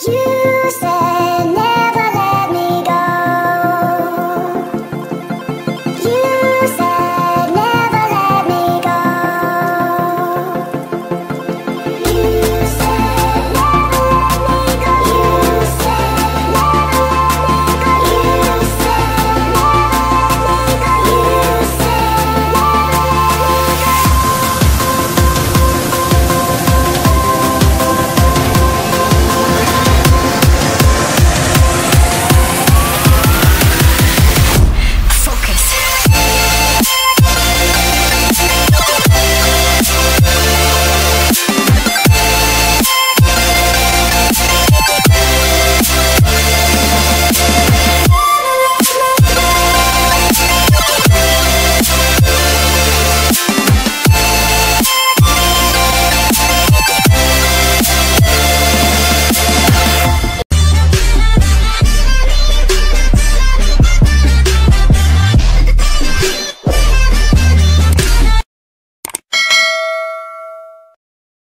You